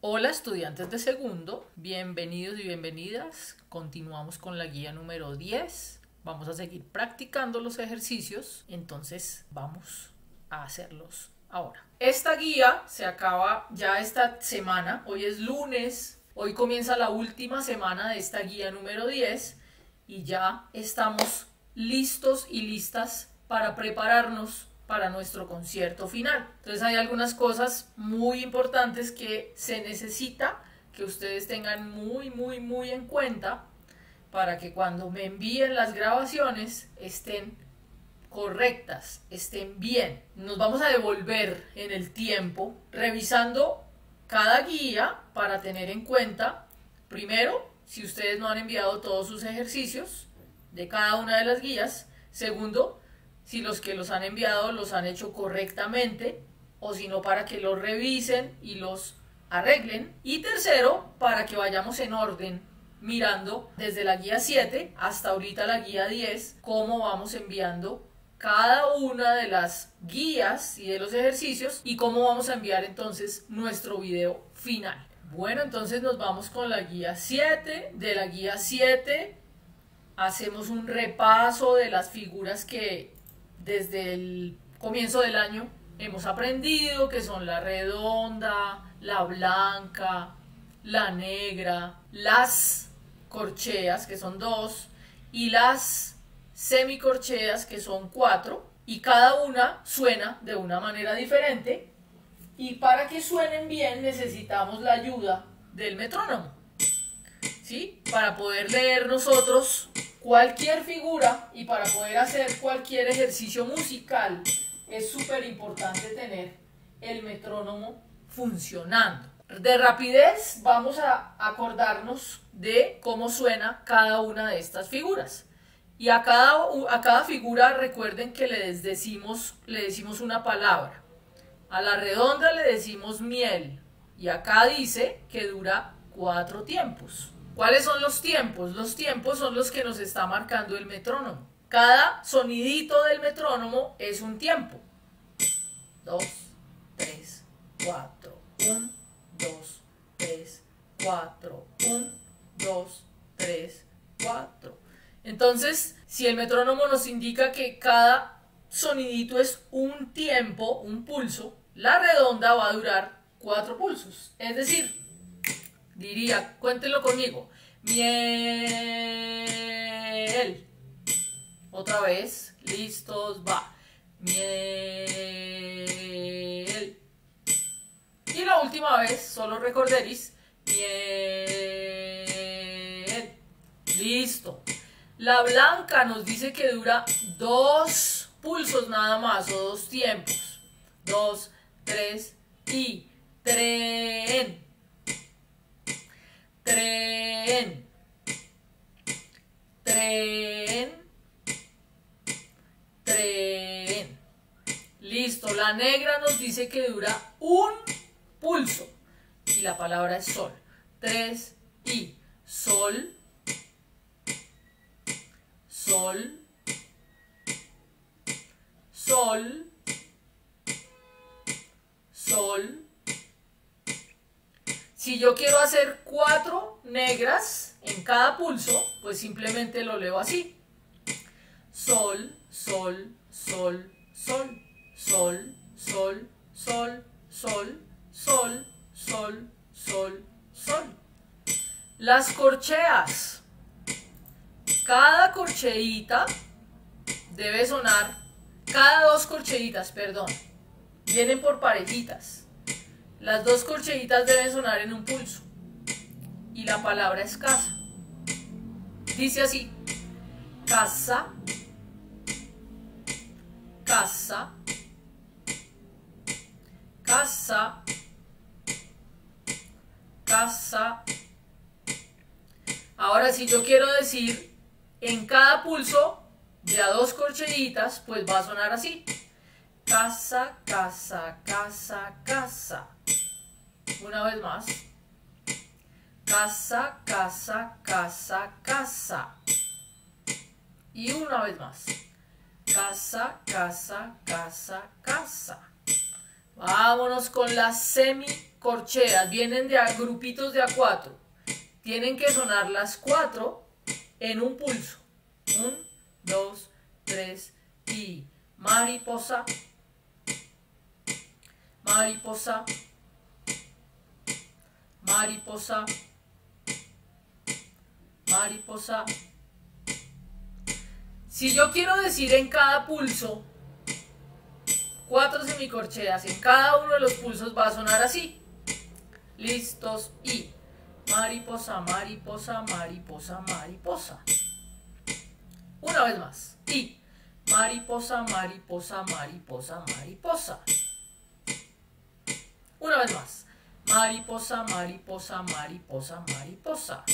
Hola estudiantes de segundo, bienvenidos y bienvenidas. Continuamos con la guía número 10. Vamos a seguir practicando los ejercicios, entonces vamos a hacerlos ahora. Esta guía se acaba ya esta semana, hoy es lunes, hoy comienza la última semana de esta guía número 10 y ya estamos listos y listas para prepararnos para nuestro concierto final. Entonces hay algunas cosas muy importantes que se necesita que ustedes tengan muy, muy, muy en cuenta para que cuando me envíen las grabaciones estén correctas, estén bien. Nos vamos a devolver en el tiempo revisando cada guía para tener en cuenta, primero, si ustedes no han enviado todos sus ejercicios de cada una de las guías, segundo, si los que los han enviado los han hecho correctamente o si no para que los revisen y los arreglen. Y tercero, para que vayamos en orden mirando desde la guía 7 hasta ahorita la guía 10 cómo vamos enviando cada una de las guías y de los ejercicios y cómo vamos a enviar entonces nuestro video final. Bueno, entonces nos vamos con la guía 7. De la guía 7 hacemos un repaso de las figuras que desde el comienzo del año hemos aprendido, que son la redonda, la blanca, la negra, las corcheas, que son dos, y las semicorcheas, que son cuatro, y cada una suena de una manera diferente, y para que suenen bien necesitamos la ayuda del metrónomo, ¿sí? Para poder leer nosotros cualquier figura y para poder hacer cualquier ejercicio musical es súper importante tener el metrónomo funcionando. De rapidez vamos a acordarnos de cómo suena cada una de estas figuras. Y a cada, a cada figura recuerden que decimos, le decimos una palabra. A la redonda le decimos miel. Y acá dice que dura cuatro tiempos. ¿Cuáles son los tiempos? Los tiempos son los que nos está marcando el metrónomo. Cada sonidito del metrónomo es un tiempo. 2, 3, 4, 1, 2, 3, 4, 1, 2, 3, 4. Entonces, si el metrónomo nos indica que cada sonidito es un tiempo, un pulso, la redonda va a durar cuatro pulsos. Es decir, diría, cuéntenlo conmigo, miel. Otra vez, listos, va, miel. Y la última vez, solo recorderis, miel. Listo. La blanca nos dice que dura dos pulsos nada más, o dos tiempos. Dos, tres y tren tren, tren, tren. Listo, la negra nos dice que dura un pulso y la palabra es sol. Tres y sol, sol, sol, si yo quiero hacer cuatro negras en cada pulso, pues simplemente lo leo así. Sol, sol, sol, sol, sol, sol, sol, sol, sol, sol, sol, sol. Las corcheas. Cada corcheita debe sonar, cada dos corcheitas, perdón, vienen por parejitas. Las dos corcheitas deben sonar en un pulso. Y la palabra es casa. Dice así. Casa. Casa. Casa. Casa. Ahora si yo quiero decir en cada pulso de a dos corcheitas, pues va a sonar así. Casa, casa, casa, casa. Una vez más. Casa, casa, casa, casa. Y una vez más. Casa, casa, casa, casa. Vámonos con las semicorcheas. Vienen de a grupitos de a cuatro. Tienen que sonar las cuatro en un pulso. Un, dos, tres y mariposa, mariposa, mariposa, mariposa. Si yo quiero decir en cada pulso cuatro semicorcheas, en cada uno de los pulsos va a sonar así. Listos y mariposa, mariposa, mariposa, mariposa. Una vez más. Y mariposa, mariposa, mariposa, mariposa. Una vez más. Mariposa, mariposa, mariposa, mariposa.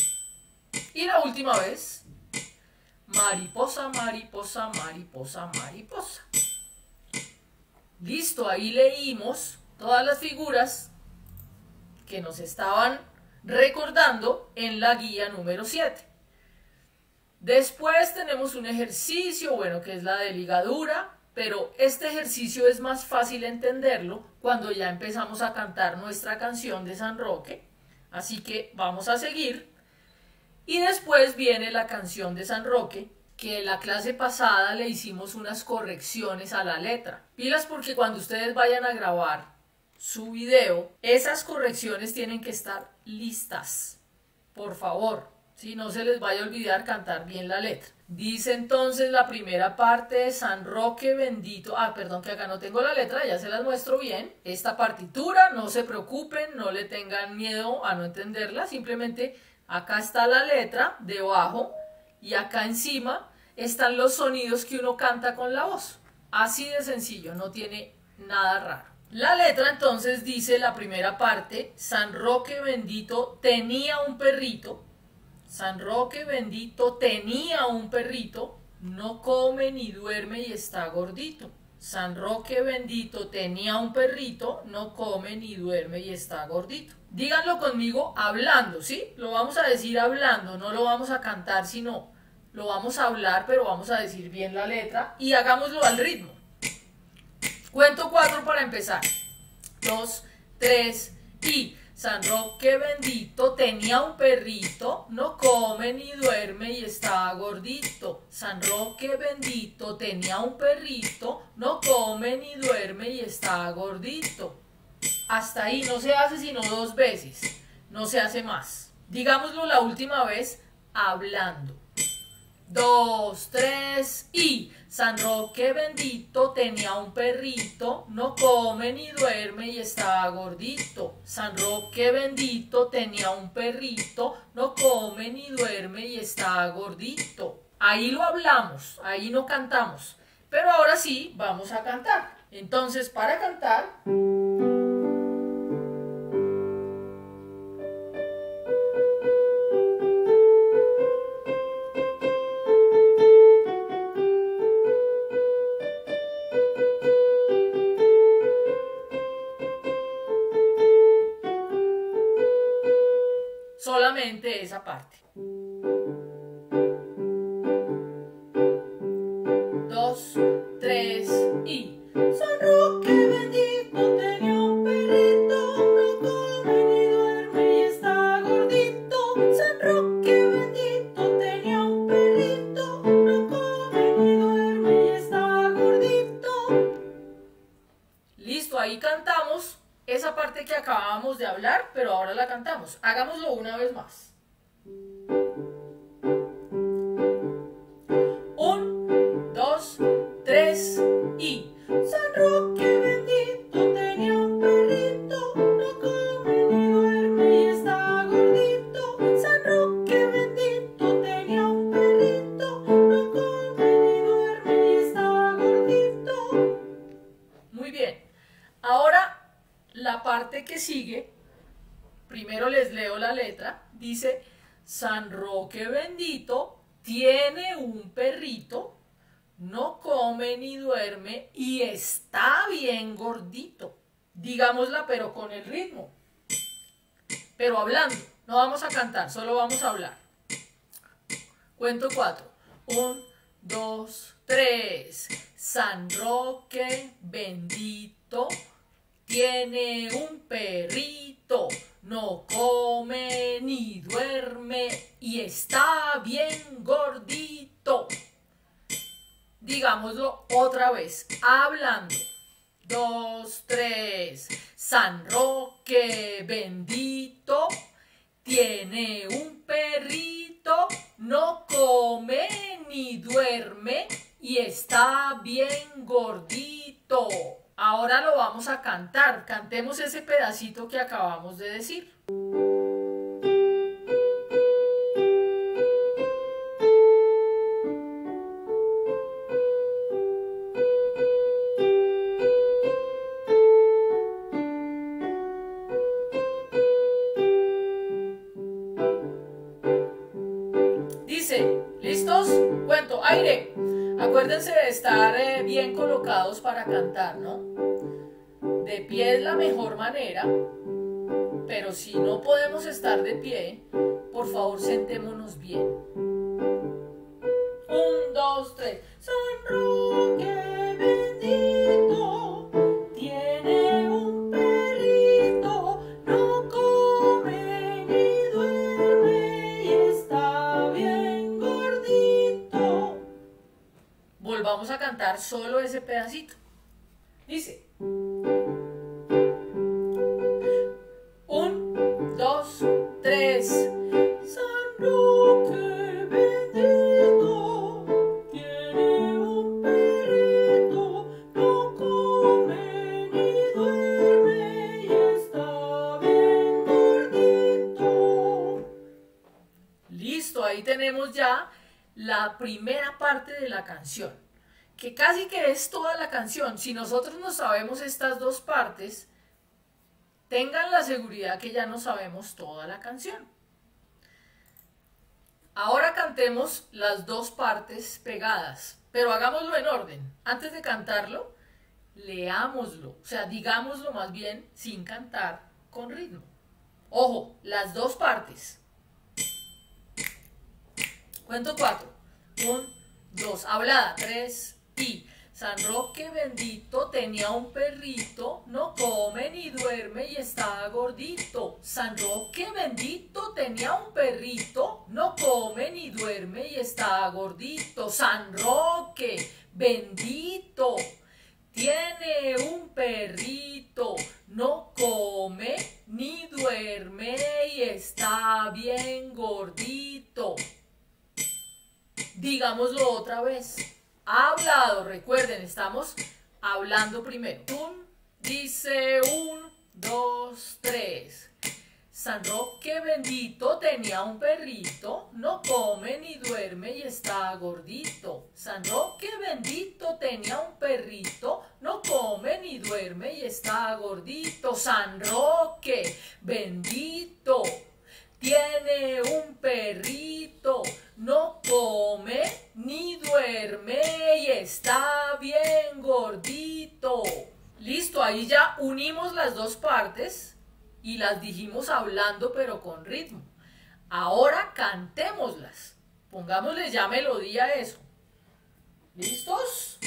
Y la última vez. Mariposa, mariposa, mariposa, mariposa. Listo, ahí leímos todas las figuras que nos estaban recordando en la guía número 7. Después tenemos un ejercicio, bueno, que es la de ligadura, pero este ejercicio es más fácil entenderlo cuando ya empezamos a cantar nuestra canción de San Roque. Así que vamos a seguir. Y después viene la canción de San Roque, que la clase pasada le hicimos unas correcciones a la letra. Pilas porque cuando ustedes vayan a grabar su video, esas correcciones tienen que estar listas. Por favor, si no se les vaya a olvidar cantar bien la letra. Dice entonces la primera parte de San Roque bendito. Ah, perdón que acá no tengo la letra, ya se las muestro bien. Esta partitura, no se preocupen, no le tengan miedo a no entenderla. Simplemente acá está la letra debajo y acá encima están los sonidos que uno canta con la voz. Así de sencillo, no tiene nada raro. La letra entonces dice la primera parte, San Roque bendito tenía un perrito San Roque bendito tenía un perrito, no come ni duerme y está gordito. San Roque bendito tenía un perrito, no come ni duerme y está gordito. Díganlo conmigo hablando, ¿sí? Lo vamos a decir hablando, no lo vamos a cantar, sino lo vamos a hablar, pero vamos a decir bien la letra y hagámoslo al ritmo. Cuento cuatro para empezar. Dos, tres y... San Roque bendito tenía un perrito, no come ni duerme y está gordito. San Roque bendito tenía un perrito, no come ni duerme y está gordito. Hasta ahí no se hace sino dos veces, no se hace más. Digámoslo la última vez hablando. Dos, tres y... San Roque bendito tenía un perrito, no come ni duerme y está gordito. San Roque bendito tenía un perrito, no come ni duerme y está gordito. Ahí lo hablamos, ahí no cantamos. Pero ahora sí, vamos a cantar. Entonces, para cantar... que acabamos de hablar, pero ahora la cantamos. Hagámoslo una vez más. Digámosla pero con el ritmo. Pero hablando, no vamos a cantar, solo vamos a hablar. Cuento cuatro. Un, dos, tres. San Roque bendito tiene un perrito, no come ni duerme y está bien gordito. Digámoslo otra vez, hablando. Dos, tres. San Roque bendito tiene un perrito, no come ni duerme y está bien gordito. Ahora lo vamos a cantar. Cantemos ese pedacito que acabamos de decir. Bien colocados para cantar, ¿no? De pie es la mejor manera, pero si no podemos estar de pie, por favor sentémonos bien. Solo ese pedacito. Si nosotros no sabemos estas dos partes, tengan la seguridad que ya no sabemos toda la canción. Ahora cantemos las dos partes pegadas, pero hagámoslo en orden. Antes de cantarlo, leámoslo, o sea, digámoslo más bien sin cantar con ritmo. Ojo, las dos partes. Cuento cuatro. Un, dos. Hablada. Tres y. San Roque bendito tenía un perrito, no come ni duerme y está gordito. San Roque bendito tenía un perrito, no come ni duerme y está gordito. San Roque bendito tiene un perrito, no come ni duerme y está bien gordito. Digámoslo otra vez. Ha hablado, recuerden, estamos hablando primero. Dice un, dos, tres. San Roque bendito tenía un perrito, no come ni duerme y está gordito. San Roque bendito tenía un perrito, no come ni duerme y está gordito. San Roque bendito tiene un perrito, no come ni duerme y está bien gordito. Listo, ahí ya unimos las dos partes y las dijimos hablando pero con ritmo. Ahora cantémoslas. Pongámosle ya melodía a eso. ¿Listos?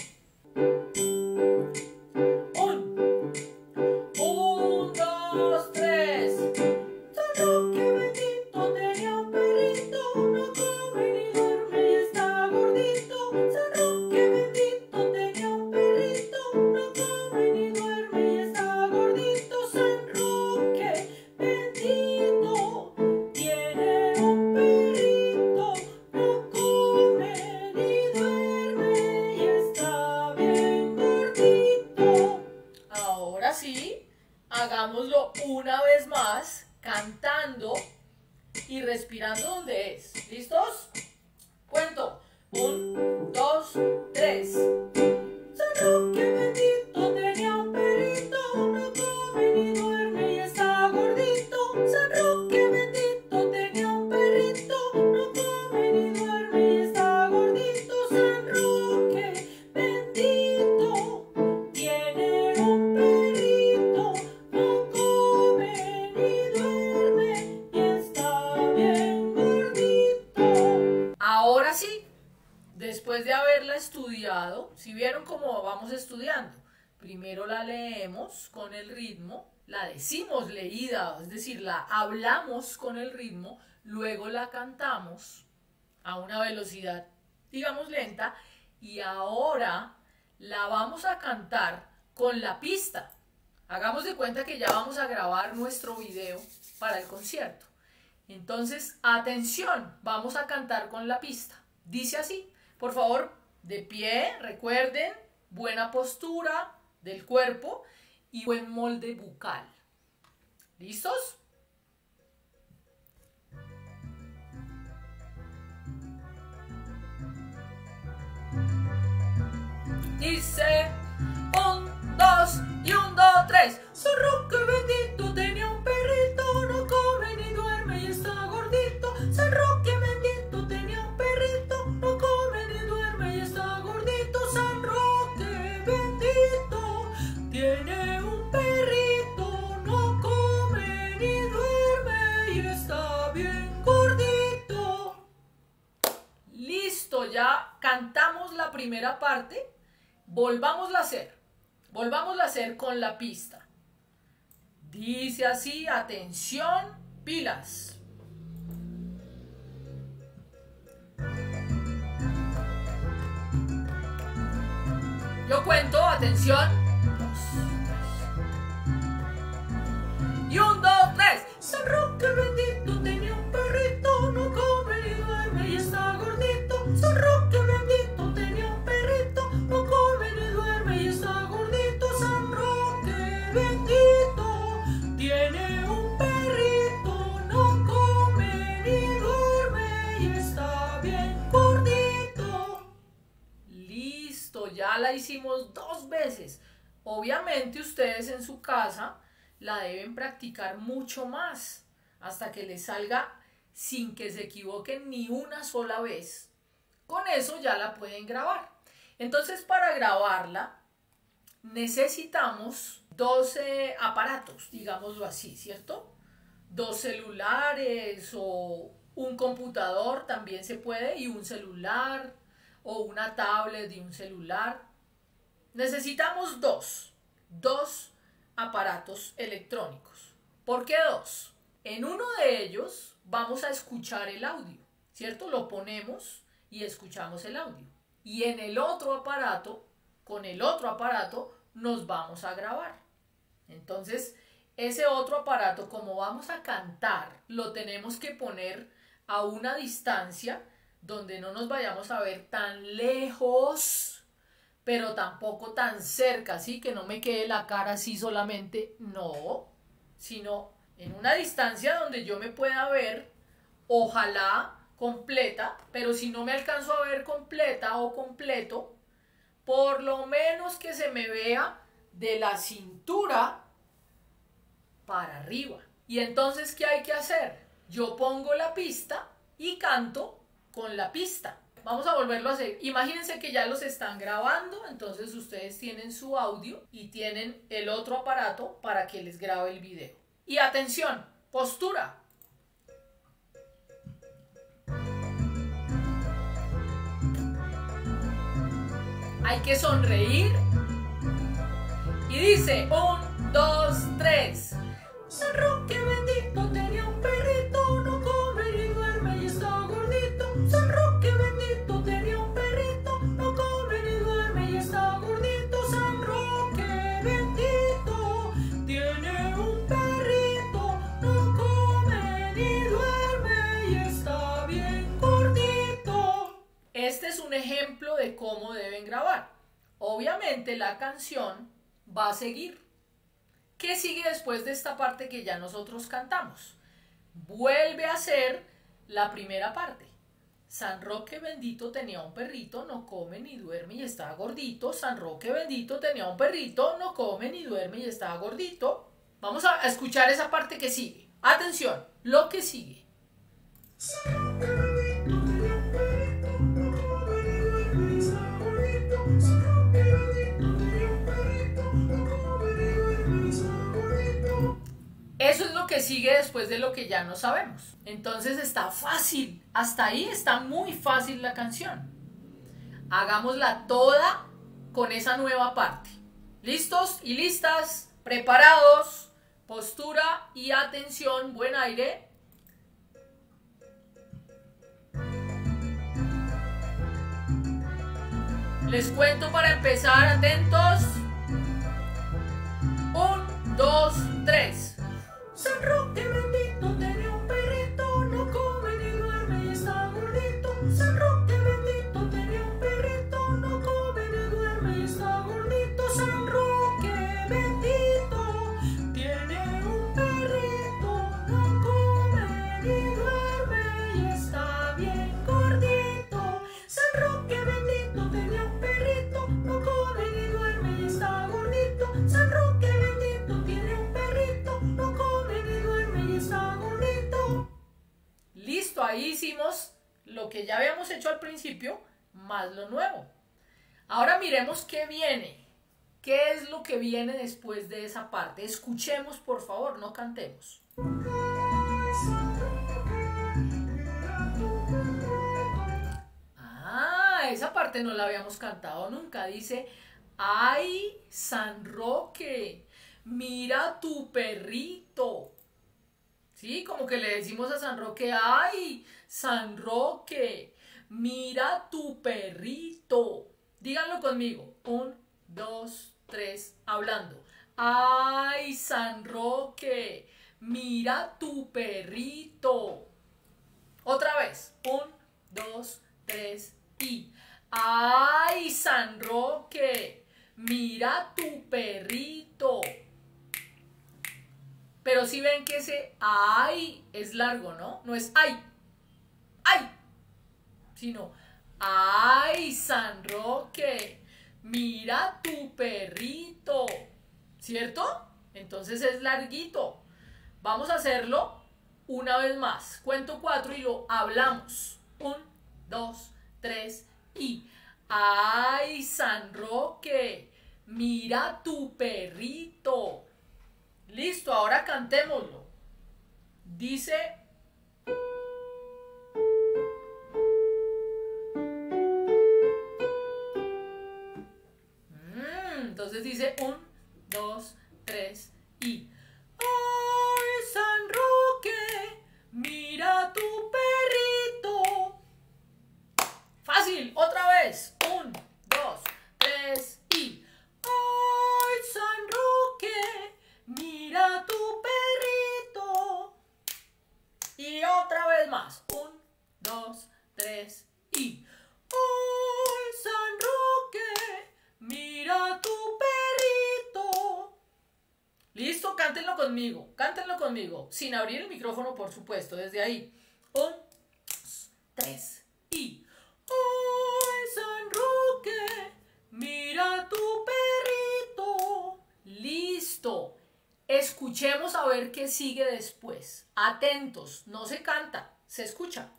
Es decir, la hablamos con el ritmo, luego la cantamos a una velocidad, digamos, lenta, y ahora la vamos a cantar con la pista. Hagamos de cuenta que ya vamos a grabar nuestro video para el concierto. Entonces, atención, vamos a cantar con la pista. Dice así, por favor, de pie, recuerden, buena postura del cuerpo y buen molde bucal. ¿Listos? Dice un, dos y un, dos, tres. Su roque bendito tenía un perrito, no come ni duerme y está gordito. San cantamos la primera parte. Volvámosla a hacer. Volvámosla a hacer con la pista. Dice así, atención, pilas. Yo cuento, atención. Tres. Y un, dos, tres. Bendito la deben practicar mucho más hasta que les salga sin que se equivoquen ni una sola vez. Con eso ya la pueden grabar. Entonces para grabarla necesitamos 12 aparatos, digámoslo así, ¿cierto? Dos celulares o un computador también se puede y un celular o una tablet y un celular. Necesitamos dos, dos aparatos electrónicos. ¿Por qué dos? En uno de ellos vamos a escuchar el audio, ¿cierto? Lo ponemos y escuchamos el audio. Y en el otro aparato, con el otro aparato, nos vamos a grabar. Entonces, ese otro aparato, como vamos a cantar, lo tenemos que poner a una distancia donde no nos vayamos a ver tan lejos, pero tampoco tan cerca, así que no me quede la cara así solamente, no, sino en una distancia donde yo me pueda ver, ojalá completa, pero si no me alcanzo a ver completa o completo, por lo menos que se me vea de la cintura para arriba. Y entonces, ¿qué hay que hacer? Yo pongo la pista y canto con la pista. Vamos a volverlo a hacer. Imagínense que ya los están grabando, entonces ustedes tienen su audio y tienen el otro aparato para que les grabe el video. Y atención, postura. Hay que sonreír. Y dice, un, dos, tres. San Roque bendito tenía un perrito, ejemplo de cómo deben grabar. Obviamente la canción va a seguir. ¿Qué sigue después de esta parte que ya nosotros cantamos? Vuelve a ser la primera parte. San Roque bendito tenía un perrito, no come ni duerme y está gordito. San Roque bendito tenía un perrito, no come ni duerme y está gordito. Vamos a escuchar esa parte que sigue. Atención, lo que sigue. Sigue después de lo que ya no sabemos. Entonces está fácil. Hasta ahí está muy fácil la canción. Hagámosla toda con esa nueva parte. ¿Listos y listas? ¿Preparados? Postura y atención, buen aire. Les cuento para empezar, atentos. Un, dos, tres. San Roque ahí hicimos lo que ya habíamos hecho al principio, más lo nuevo. Ahora miremos qué viene. ¿Qué es lo que viene después de esa parte? Escuchemos, por favor, no cantemos. Ah, esa parte no la habíamos cantado nunca. Dice, ay, San Roque, mira tu perrito. Sí, como que le decimos a San Roque, ay, San Roque, mira tu perrito. Díganlo conmigo. Un, dos, tres, hablando. Ay, San Roque, mira tu perrito. Otra vez. Un, dos, tres y. Ay, San Roque, mira tu perrito. Pero si ven que ese ay es largo, ¿no? No es ay, ay, sino ay, San Roque, mira tu perrito. ¿Cierto? Entonces es larguito. Vamos a hacerlo una vez más. Cuento cuatro y lo hablamos. Un, dos, tres y. ¡Ay, San Roque! ¡Mira tu perrito! Listo, ahora cantémoslo. Dice. Mm, entonces dice un, dos, tres y. Ay, San Roque, mira tu perrito. Fácil, otra vez. Un, dos, tres y. Ay, San Roque, mira tu perrito. Y otra vez más. Un, dos, tres y. Ay, San Roque, mira tu perrito. Listo, cántenlo conmigo. Cántenlo conmigo. Sin abrir el micrófono, por supuesto, desde ahí. Un, tres y. San Roque, mira tu perrito. Listo. Escuchemos a ver qué sigue después. Atentos, no se canta, se escucha.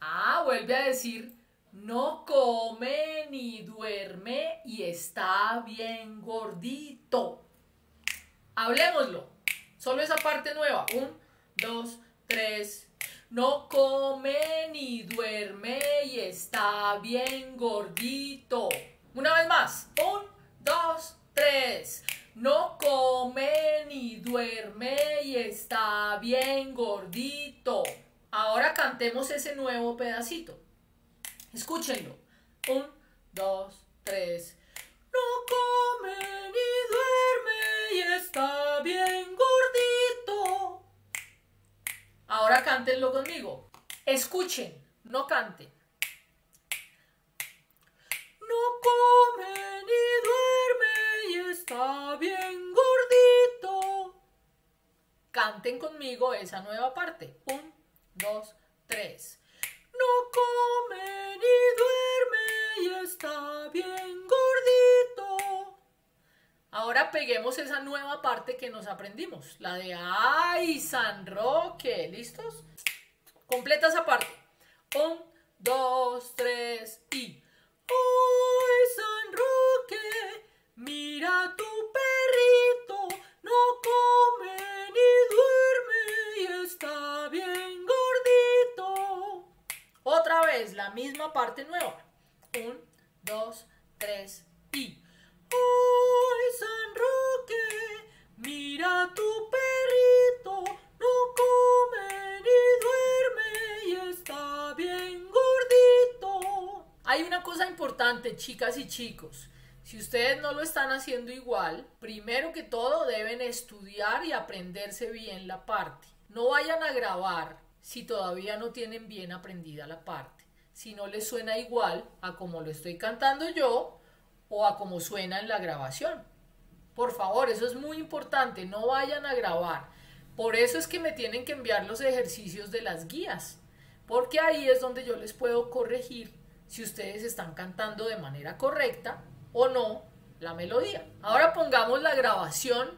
Ah, vuelve a decir, no come ni duerme y está bien gordito. Hablemoslo. Solo esa parte nueva. Un, dos, tres. No come ni duerme y está bien gordito. Una vez más. Un, dos, tres. No come ni duerme y está bien gordito. Ahora cantemos ese nuevo pedacito. Escúchenlo. Un, dos, tres. No come ni duerme y está bien gordito. Ahora cántenlo conmigo. Escuchen, no canten. No come ni duerme y está bien gordito. Canten conmigo esa nueva parte. Un, dos, tres. No come ni duerme y está bien gordito. Ahora peguemos esa nueva parte que nos aprendimos. La de ¡Ay, San Roque! ¿Listos? Completa esa parte. Un, dos, tres y. ¡Ay, San Roque! Mira tu perrito, no come ni duerme y está bien gordito. misma parte nueva. Un, dos, tres y. ¡Ay, San Roque! Mira tu perrito, no come ni duerme y está bien gordito. Hay una cosa importante, chicas y chicos. Si ustedes no lo están haciendo igual, primero que todo deben estudiar y aprenderse bien la parte. No vayan a grabar si todavía no tienen bien aprendida la parte. Si no les suena igual a como lo estoy cantando yo o a como suena en la grabación. Por favor, eso es muy importante, no vayan a grabar. Por eso es que me tienen que enviar los ejercicios de las guías, porque ahí es donde yo les puedo corregir si ustedes están cantando de manera correcta o no la melodía. Ahora pongamos la grabación,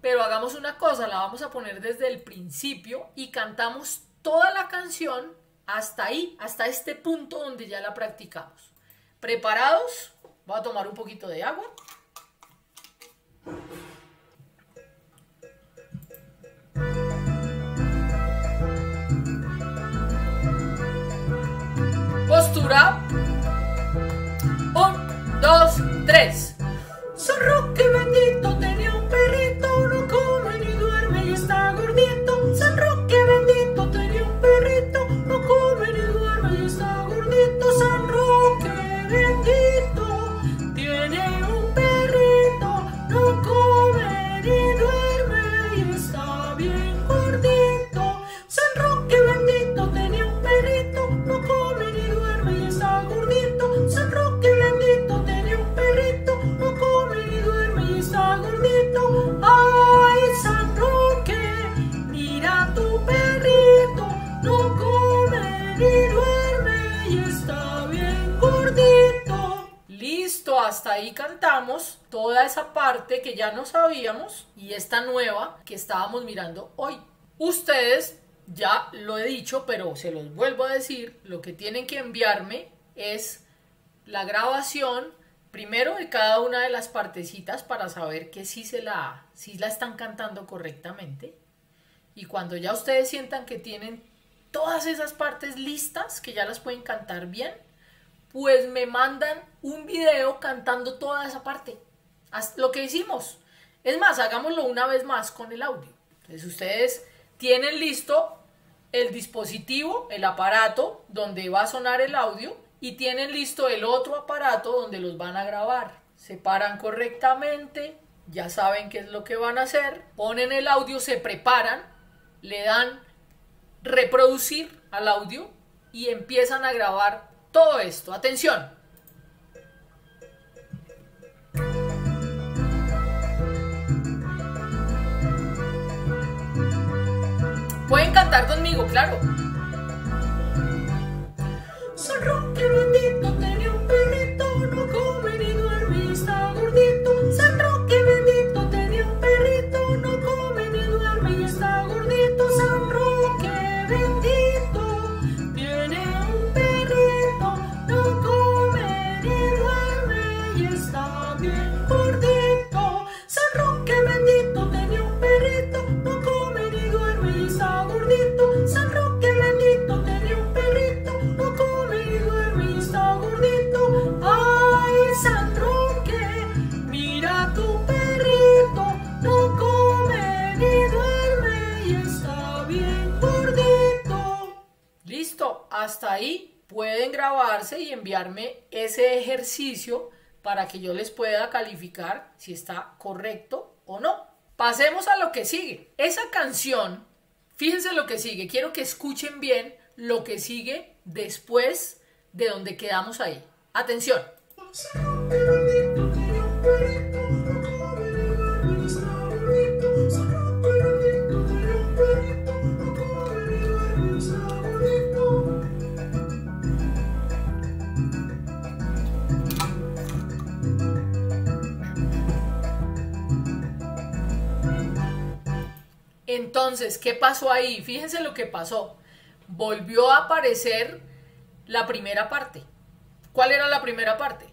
pero hagamos una cosa, la vamos a poner desde el principio y cantamos toda la canción hasta ahí, hasta este punto donde ya la practicamos. ¿Preparados? Voy a tomar un poquito de agua. Postura. Un, dos, tres. San ahí cantamos toda esa parte que ya no sabíamos y esta nueva que estábamos mirando hoy. Ustedes, ya lo he dicho, pero se los vuelvo a decir, lo que tienen que enviarme es la grabación primero de cada una de las partecitas para saber que sí se la, sí la están cantando correctamente. Y cuando ya ustedes sientan que tienen todas esas partes listas, que ya las pueden cantar bien, pues me mandan un video cantando toda esa parte. Lo que hicimos. Es más, hagámoslo una vez más con el audio. Entonces ustedes tienen listo el dispositivo, el aparato donde va a sonar el audio y tienen listo el otro aparato donde los van a grabar. Se paran correctamente, ya saben qué es lo que van a hacer, ponen el audio, se preparan, le dan reproducir al audio y empiezan a grabar todo esto. Atención. Pueden cantar conmigo, claro. Ahí pueden grabarse y enviarme ese ejercicio para que yo les pueda calificar si está correcto o no. Pasemos a lo que sigue. Esa canción, fíjense lo que sigue, quiero que escuchen bien lo que sigue después de donde quedamos ahí. Atención. Entonces, ¿qué pasó ahí? Fíjense lo que pasó. Volvió a aparecer la primera parte. ¿Cuál era la primera parte?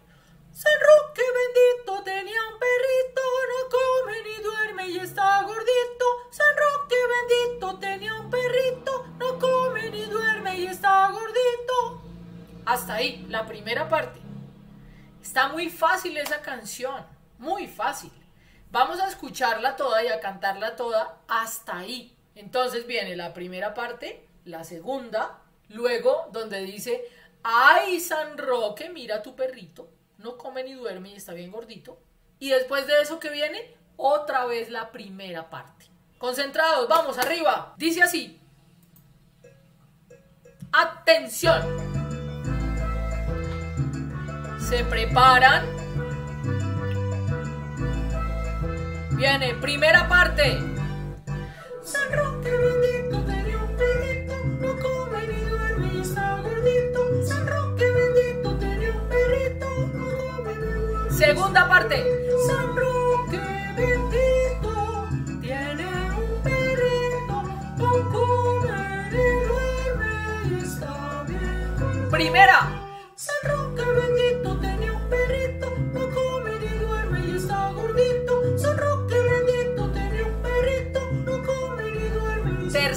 San Roque bendito tenía un perrito, no come ni duerme y está gordito. San Roque bendito tenía un perrito, no come ni duerme y está gordito. Hasta ahí, la primera parte. Está muy fácil esa canción, muy fácil. Vamos a escucharla toda y a cantarla toda hasta ahí. Entonces viene la primera parte, la segunda, luego donde dice, ay San Roque, mira tu perrito, no come ni duerme y está bien gordito. Y después de eso que viene, otra vez la primera parte. Concentrados, vamos arriba. Dice así. Atención. Se preparan. Ni duerme. Segunda parte. San Roque bendito tiene un perrito, no come ni duerme y está bien. Primera.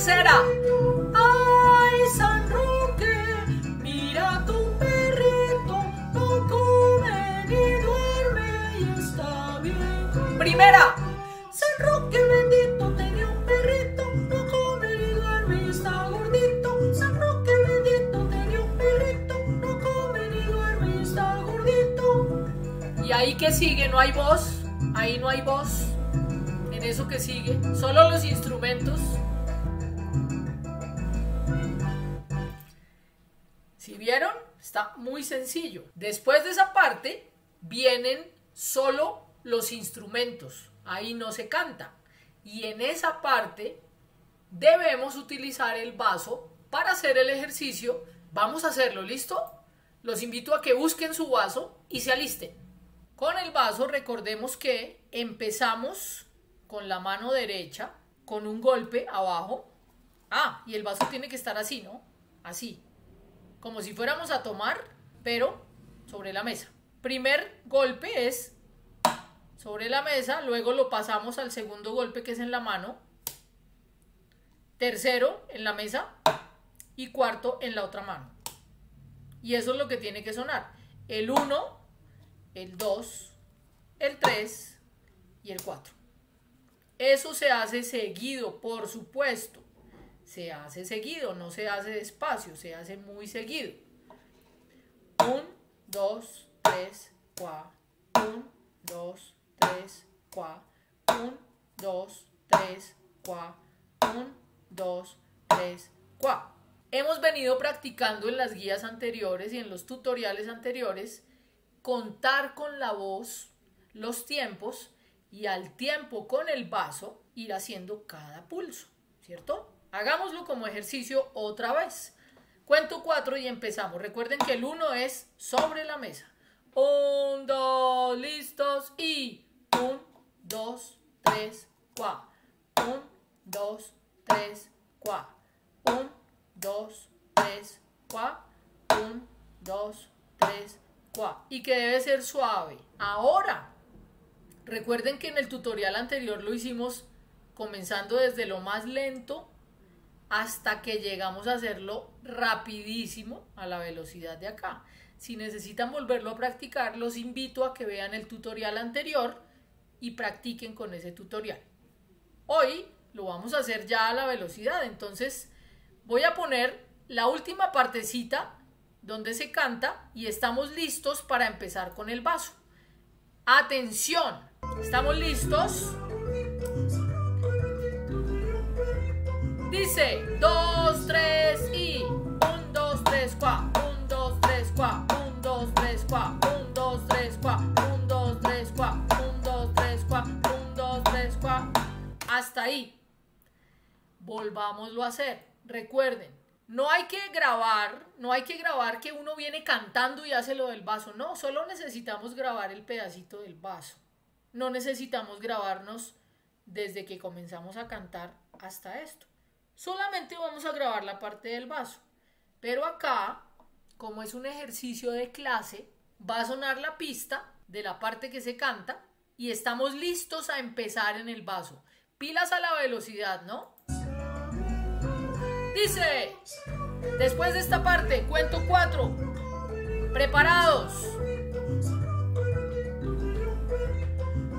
Tercera. Ay, San Roque, mira tu perrito, no come ni duerme y está bien. Primera. San Roque bendito tenía un perrito, no come ni duerme y está gordito. San Roque bendito tenía un perrito, no come ni duerme y está gordito. Y ahí que sigue, no hay voz. Ahí no hay voz. En eso que sigue, solo los instrumentos. Muy sencillo. Después de esa parte vienen solo los instrumentos. Ahí no se canta. Y en esa parte debemos utilizar el vaso para hacer el ejercicio. Vamos a hacerlo, ¿listo? Los invito a que busquen su vaso y se alisten. Con el vaso recordemos que empezamos con la mano derecha, con un golpe abajo. Ah, y el vaso tiene que estar así, ¿no? Así. Como si fuéramos a tomar, pero sobre la mesa. Primer golpe es sobre la mesa, luego lo pasamos al segundo golpe que es en la mano. Tercero en la mesa y cuarto en la otra mano. Y eso es lo que tiene que sonar. El 1, el 2, el 3 y el 4. Eso se hace seguido, por supuesto. Se hace seguido, no se hace despacio, se hace muy seguido. 1, 2, 3, 4. 1, 2, 3, 4. 1, 2, 3, 4. 1, 2, 3, 4. Hemos venido practicando en las guías anteriores y en los tutoriales anteriores contar con la voz los tiempos y al tiempo con el vaso ir haciendo cada pulso, ¿cierto? Hagámoslo como ejercicio otra vez. Cuento cuatro y empezamos. Recuerden que el uno es sobre la mesa. Un, dos, listos y un, dos, tres, cuatro. Un, dos, tres, cuatro. Un, dos, tres, cuatro. Un, dos, tres, cuatro. Y que debe ser suave. Ahora, recuerden que en el tutorial anterior lo hicimos comenzando desde lo más lento hasta que llegamos a hacerlo rapidísimo a la velocidad de acá. Si necesitan volverlo a practicar, los invito a que vean el tutorial anterior y practiquen con ese tutorial. Hoy lo vamos a hacer ya a la velocidad, entonces voy a poner la última partecita donde se canta y estamos listos para empezar con el vaso. Atención, ¿estamos listos? Dice 2, 3 y 1, 2, 3, 4, 1, 2, 3, 4, 1, 2, 3, 4, 1, 2, 3, 4, 1, 2, 3, 4, 1, 2, 3, 4, 1, 2, 3, 4. Hasta ahí. Volvámoslo a hacer. Recuerden, no hay que grabar, no hay que grabar que uno viene cantando y hace lo del vaso. No, solo necesitamos grabar el pedacito del vaso. No necesitamos grabarnos desde que comenzamos a cantar hasta esto. Solamente vamos a grabar la parte del vaso. Pero acá, como es un ejercicio de clase, va a sonar la pista de la parte que se canta y estamos listos a empezar en el vaso. Pilas a la velocidad, ¿no? Dice, después de esta parte, cuento cuatro. Preparados.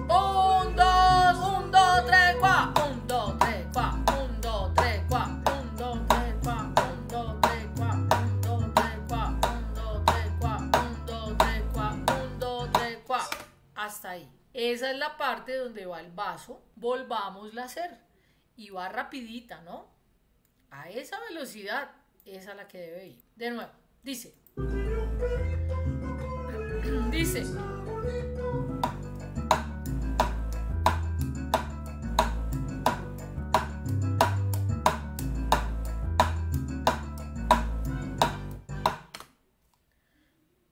Un, dos, un, dos, tres, Esa es la parte donde va el vaso. Volvámosla a hacer. Y va rapidita, ¿no? A esa velocidad es a la que debe ir. De nuevo, dice. Dice.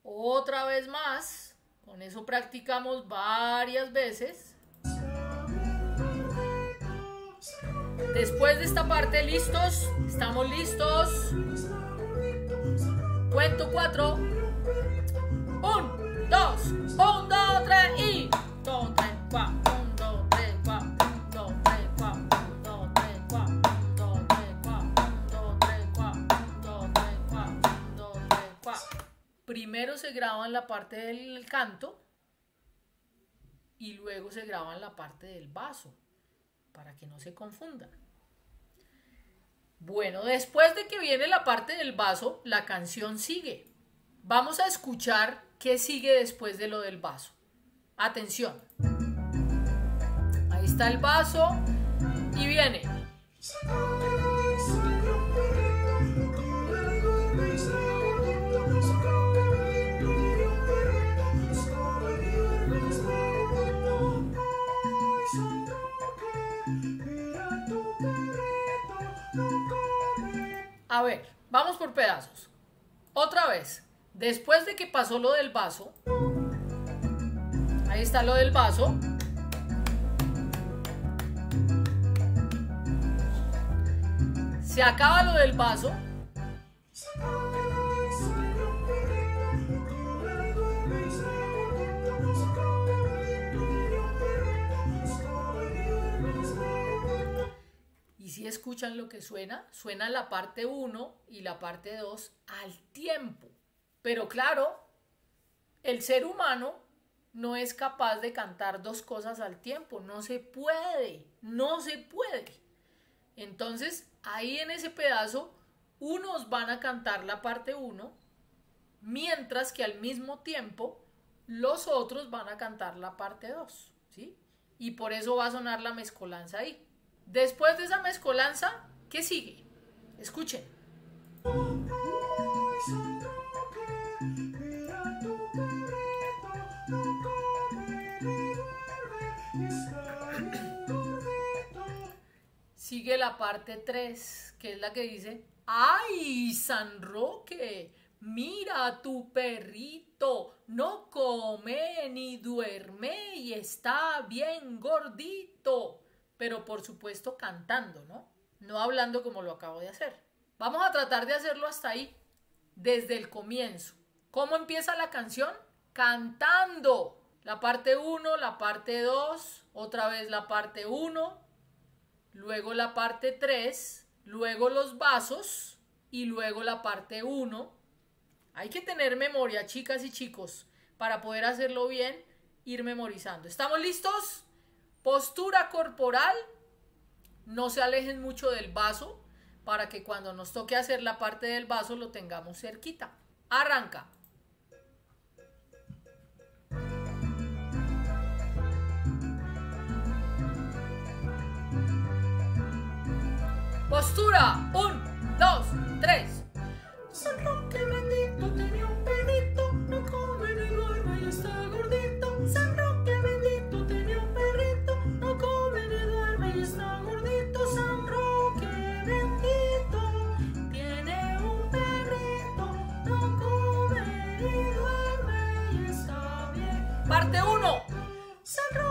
Otra vez más. Con eso practicamos varias veces. Después de esta parte, ¿listos? ¿Estamos listos? Cuento cuatro. Un, dos, un, dos, tres y. Dos. Primero se graba en la parte del canto y luego se graba en la parte del vaso para que no se confundan. Bueno, después de que viene la parte del vaso, la canción sigue. Vamos a escuchar qué sigue después de lo del vaso. Atención. Ahí está el vaso y viene. A ver, vamos por pedazos. Otra vez, después de que pasó lo del vaso, ahí está lo del vaso. Se acaba lo del vaso. Escuchan lo que suena, suena la parte 1 y la parte 2 al tiempo. Pero claro, el ser humano no es capaz de cantar dos cosas al tiempo. No se puede, no se puede. Entonces, ahí en ese pedazo, unos van a cantar la parte 1, mientras que al mismo tiempo los otros van a cantar la parte 2, ¿sí? Y por eso va a sonar la mezcolanza ahí. Después de esa mezcolanza, ¿qué sigue? Escuchen. Sigue la parte 3, que es la que dice, ¡ay, San Roque! Mira tu perrito, no come ni duerme y está bien gordito. Pero por supuesto cantando, ¿no? No hablando como lo acabo de hacer. Vamos a tratar de hacerlo hasta ahí, desde el comienzo. ¿Cómo empieza la canción? Cantando. La parte 1, la parte 2, otra vez la parte 1, luego la parte 3, luego los vasos y luego la parte 1. Hay que tener memoria, chicas y chicos, para poder hacerlo bien, ir memorizando. ¿Estamos listos? Postura corporal. No se alejen mucho del vaso para que cuando nos toque hacer la parte del vaso lo tengamos cerquita. Arranca. Postura. Un, dos, tres. San Roque bendito Parte 1.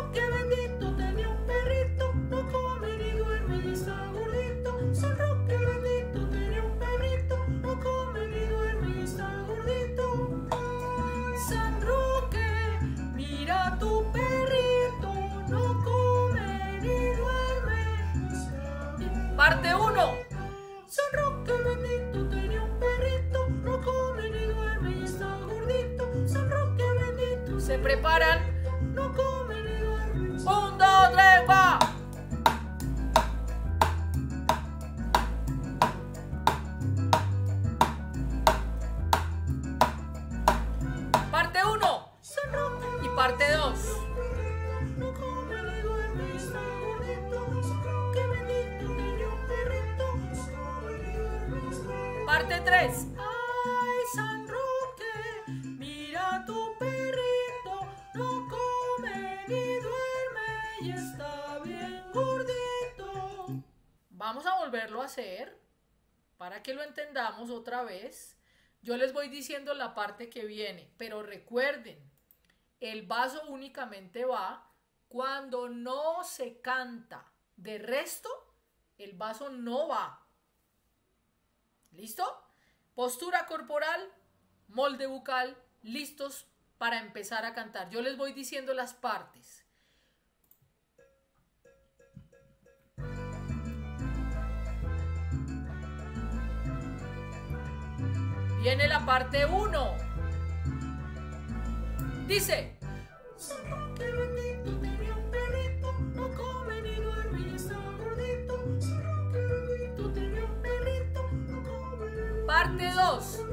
Preparan. Que lo entendamos otra vez. Yo les voy diciendo la parte que viene, pero recuerden, el vaso únicamente va cuando no se canta. De resto, el vaso no va. ¿Listo? Postura corporal, molde bucal, listos para empezar a cantar. Yo les voy diciendo las partes. Viene la parte 1. Dice. Parte 2.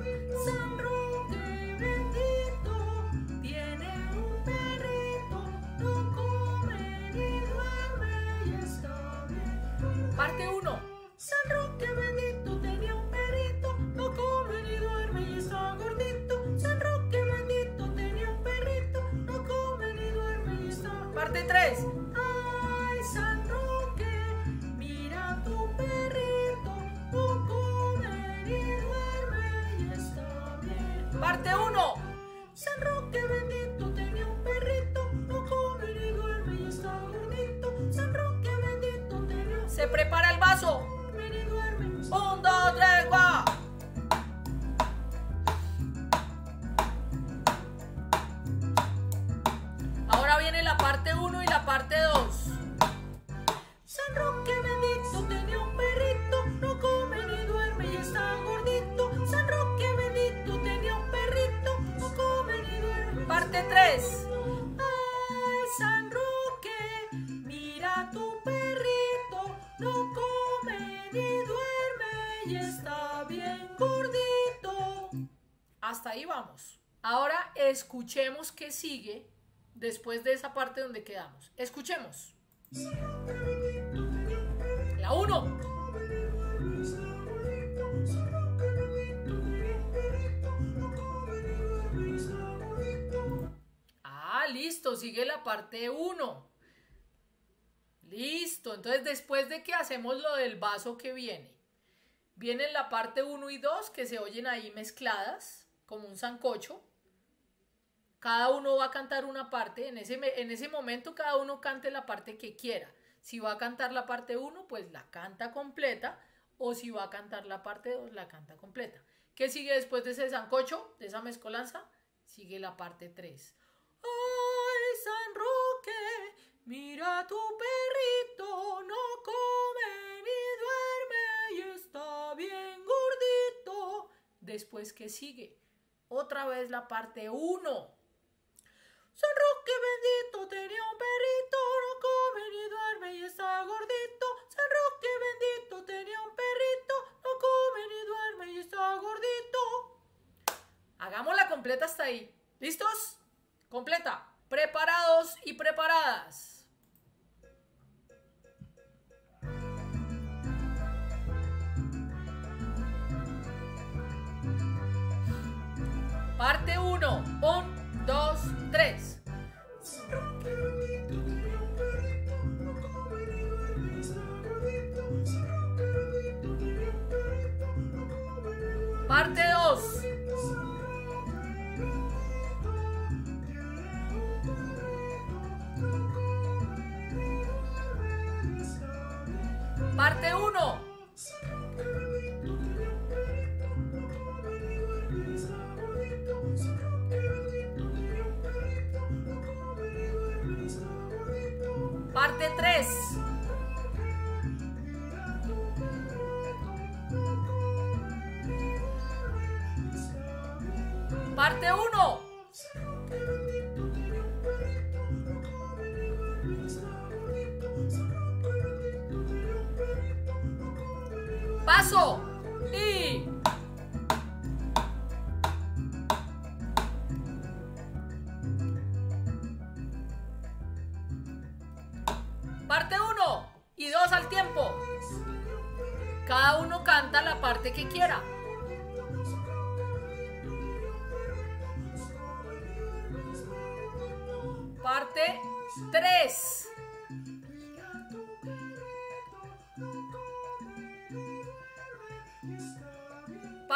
Se prepara el vaso. 1, 2, 3, va. Ahora viene la parte 1 y la parte 2. San Roque bendito tenía un perrito, no come ni duerme y está gordito. San Roque bendito tenía un perrito, no come ni duerme. Parte 3. Ay, San Roque, mira tu vamos. Ahora escuchemos qué sigue después de esa parte donde quedamos. Escuchemos. La 1. Ah, listo, sigue la parte 1. Listo, entonces después de que hacemos lo del vaso que viene, viene la parte 1 y 2 que se oyen ahí mezcladas, como un sancocho. Cada uno va a cantar una parte, en ese, en ese momento cada uno cante la parte que quiera. Si va a cantar la parte 1, pues la canta completa, o si va a cantar la parte 2, la canta completa. ¿Qué sigue después de ese sancocho, de esa mezcolanza? Sigue la parte 3. Ay, San Roque, mira tu perrito, no come ni duerme y está bien gordito. Después, ¿qué sigue? Otra vez la parte 1. San Roque bendito tenía un perrito, no come ni duerme y está gordito. San Roque bendito tenía un perrito, no come ni duerme y está gordito. Hagamos la completa hasta ahí. ¿Listos? Completa. Preparados y preparadas. Parte 1. 1, 2, 3.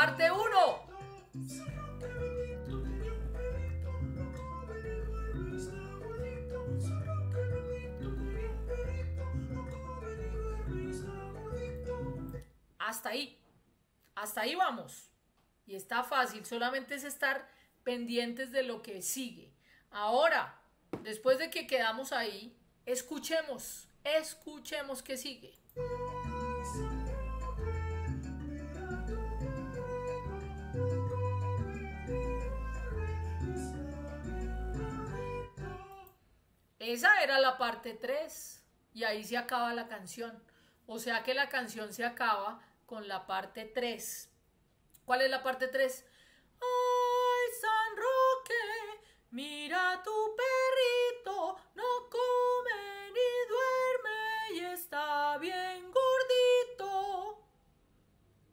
Parte 1. Hasta ahí. Hasta ahí vamos. Y está fácil, solamente es estar pendientes de lo que sigue. Ahora, después de que quedamos ahí, escuchemos, escuchemos qué sigue. Esa era la parte 3 y ahí se acaba la canción. O sea que la canción se acaba con la parte 3. ¿Cuál es la parte 3? Ay, San Roque, mira tu perrito, no come ni duerme y está bien gordito.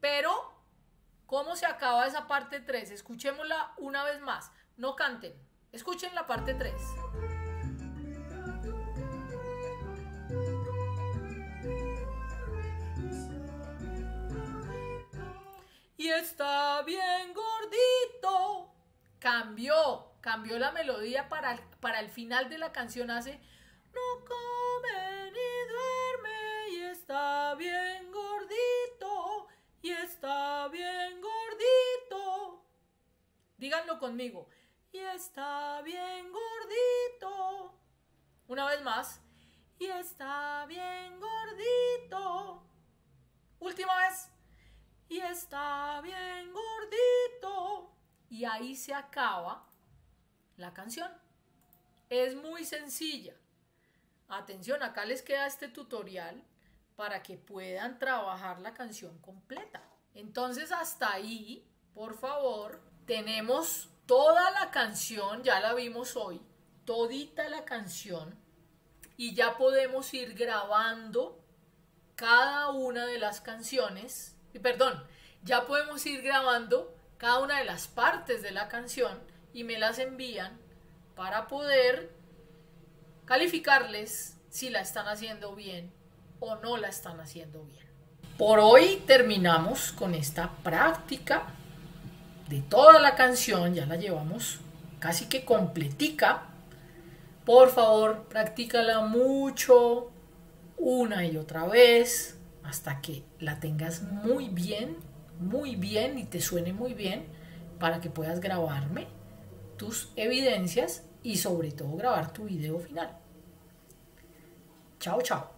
Pero, ¿cómo se acaba esa parte 3? Escuchémosla una vez más. No canten. Escuchen la parte 3. Y está bien gordito. Cambió, cambió la melodía para, para el final de la canción. Hace, no come ni duerme y está bien gordito y está bien gordito. Díganlo conmigo. Y está bien gordito. Una vez más. Y está bien gordito. Última vez y está bien gordito. Y ahí se acaba la canción. Es muy sencilla. Atención, acá les queda este tutorial para que puedan trabajar la canción completa. Entonces hasta ahí, por favor, tenemos toda la canción, ya la vimos hoy, todita la canción y ya podemos ir grabando cada una de las canciones perdón, ya podemos ir grabando cada una de las partes de la canción y me las envían para poder calificarles si la están haciendo bien o no la están haciendo bien. Por hoy terminamos con esta práctica de toda la canción, ya la llevamos casi que completica. Por favor, practícala mucho, una y otra vez hasta que la tengas muy bien, muy bien y te suene muy bien para que puedas grabarme tus evidencias y sobre todo grabar tu video final. Chao, chao.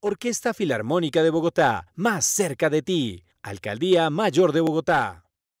Orquesta Filarmónica de Bogotá, más cerca de ti. Alcaldía Mayor de Bogotá.